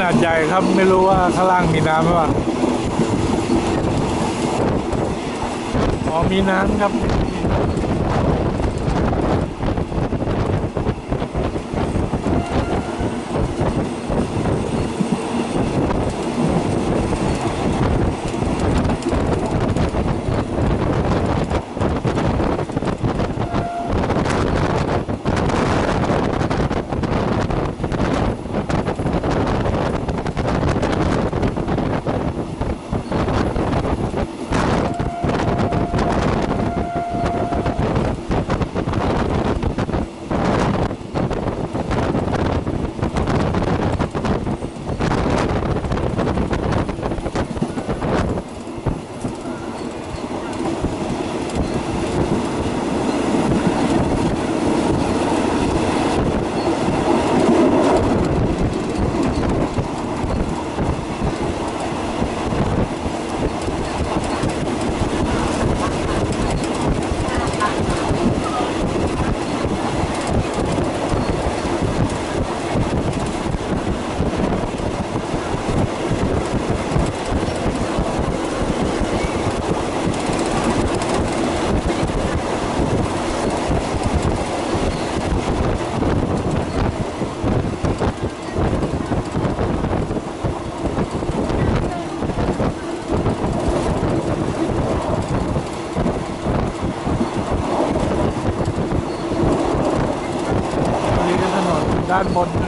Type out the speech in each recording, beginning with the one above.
นาดใหญ่ครับ ไม่รู้ว่าข้างล่างมีน้ำหรือเปล่าอ๋อมีน้ำครับก็ถ นน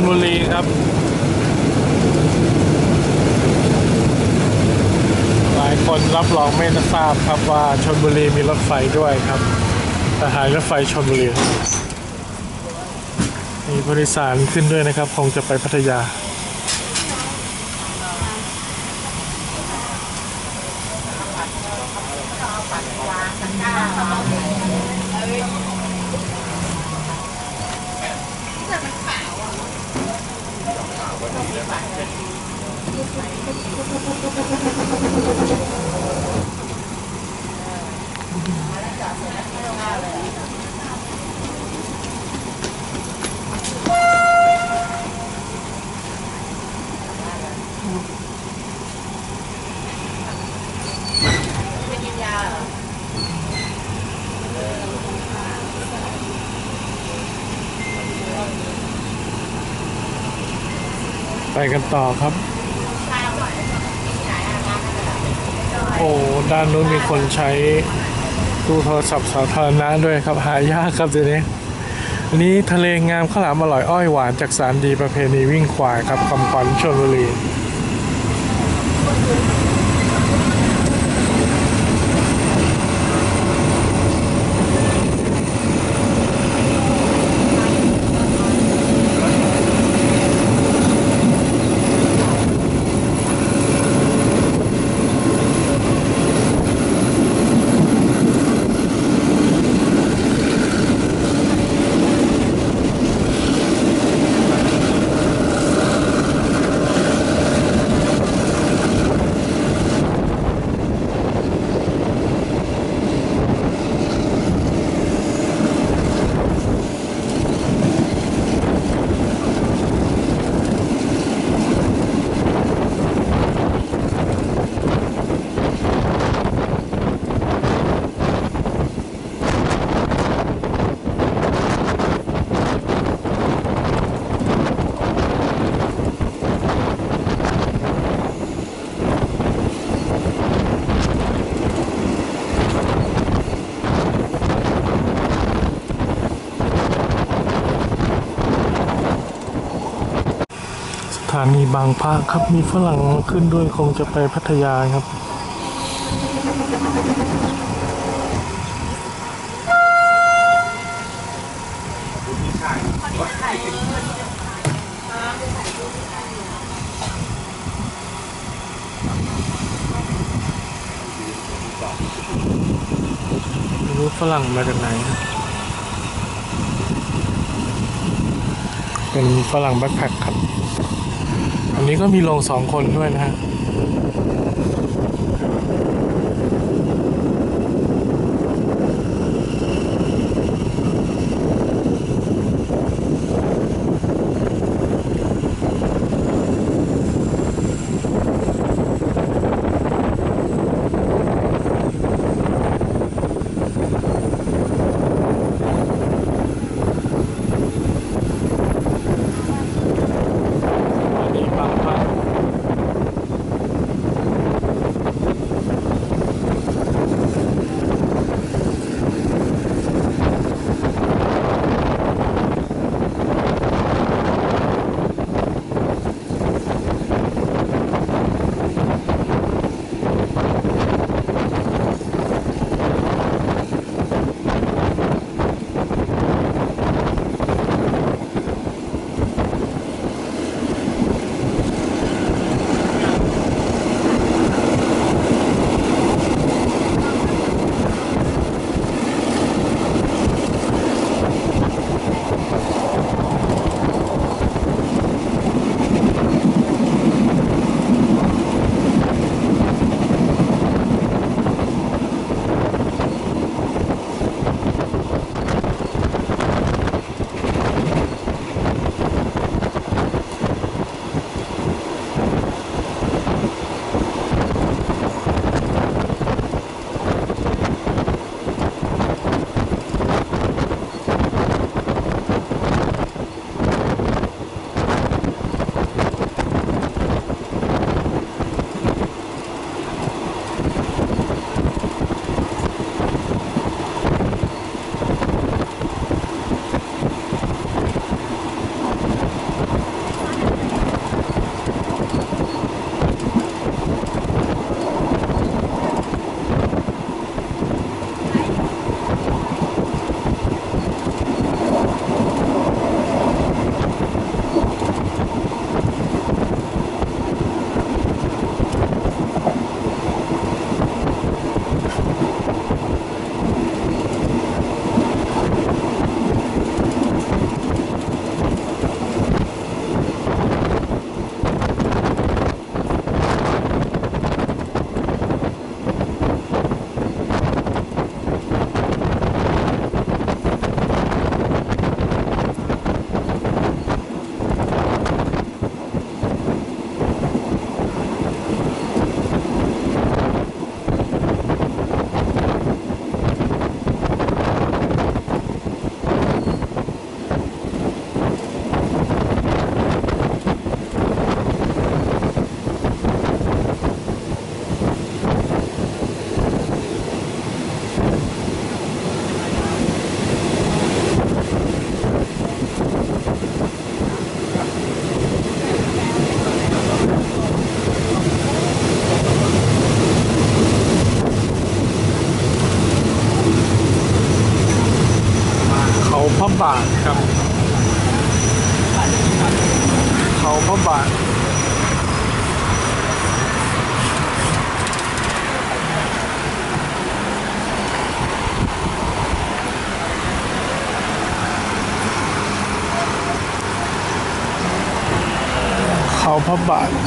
นบนนะชนบุรีครับ หลายคนรับรองไม่ทราบครับว่าชนบุรีมีรถไฟด้วยครับสถานรถไฟชนบุรีมีผู้โดยสารขึ้นด้วยนะครับ คงจะไปพัทยา ไป กันต่อครับ โอ้ ด้านนู้นมีคนใช้ตู้โทรศัพท์สาธารณะด้วยครับ หายากครับทีนี้อันนี้ทะเลงามข้าวหลามอร่อยอ้อยหวานจากสารดีประเพณีวิ่งควายครับคำขวัญชลบุรีานีบางพระครับมีฝรั่งขึ้นด้วยคงจะไปพัทยาครับไม่รู้ฝรั่งมาจากไหนครับเป็นฝรั่งแบ็คแพคครับ อันนี้ก็มีลงสองคนด้วยนะฮะ เ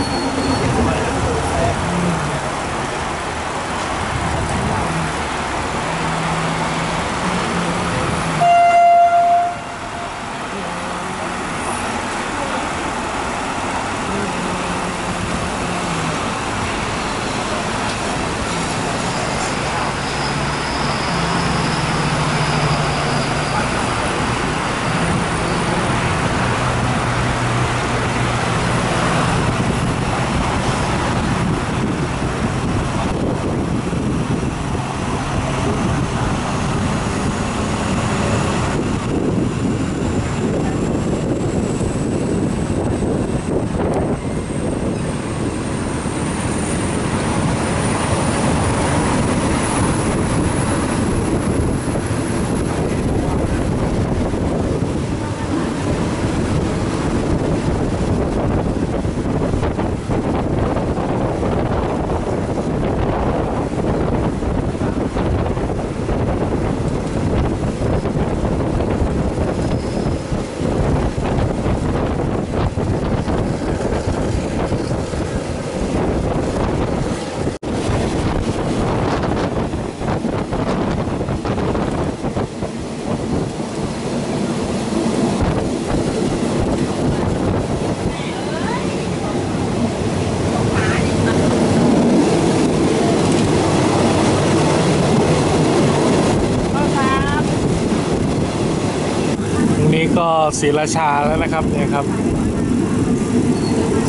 ก็ศรีราชาแล้วนะครับเนี่ยครับ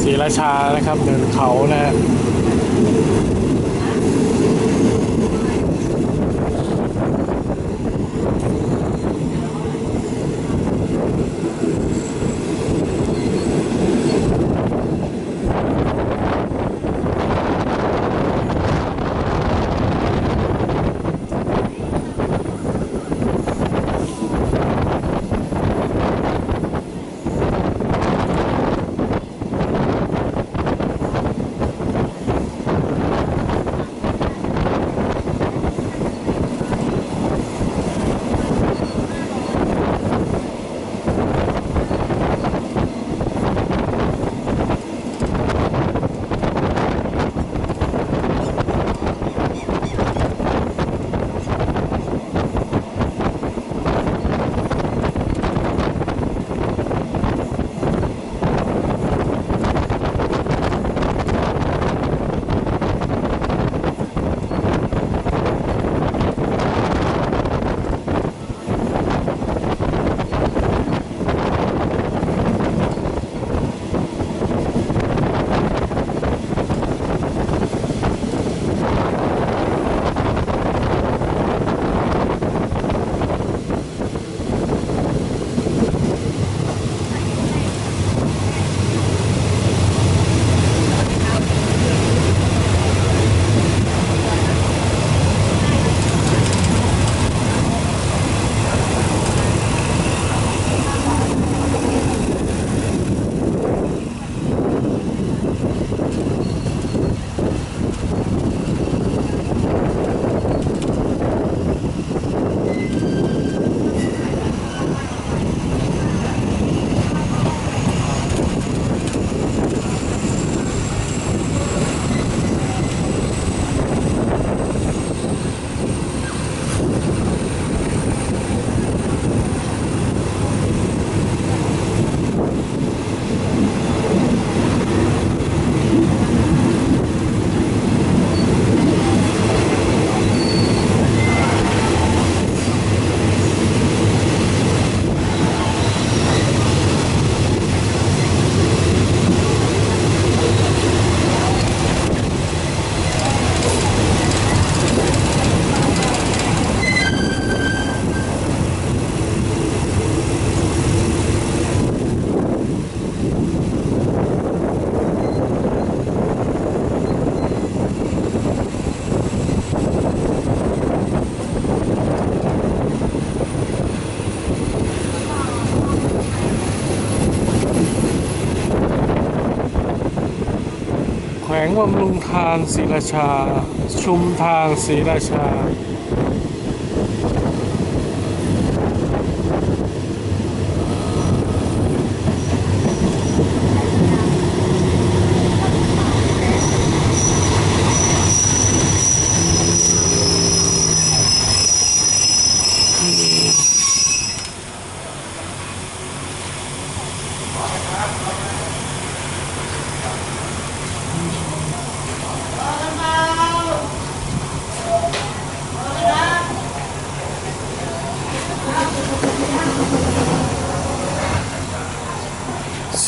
ศรีราชานะครับเดินเขานะฮะ บำรุงทางศรีราชา ชุมทางศรีราชา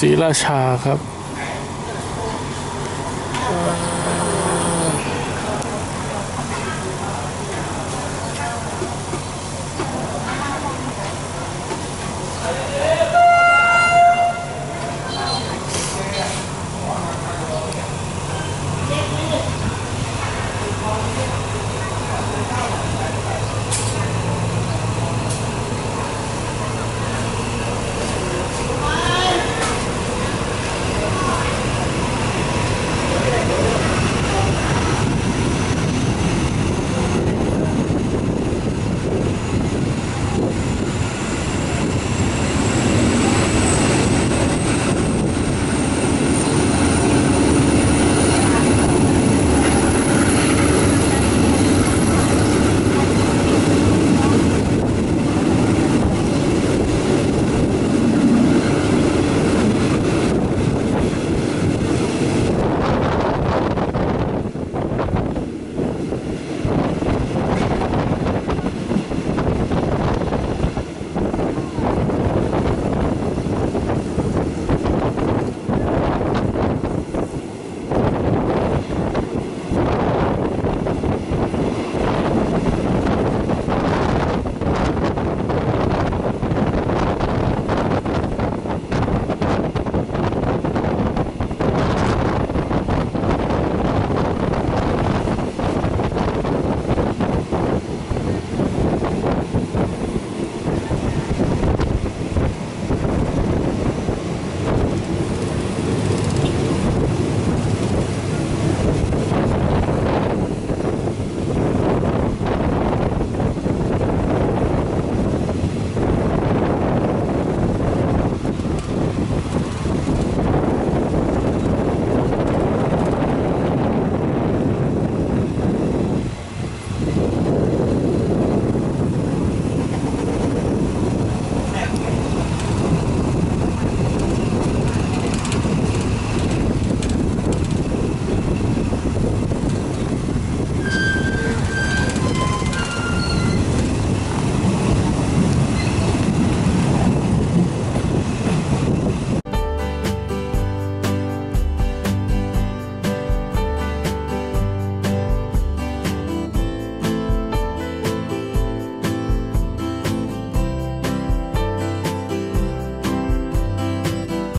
ศรี ราชาครับ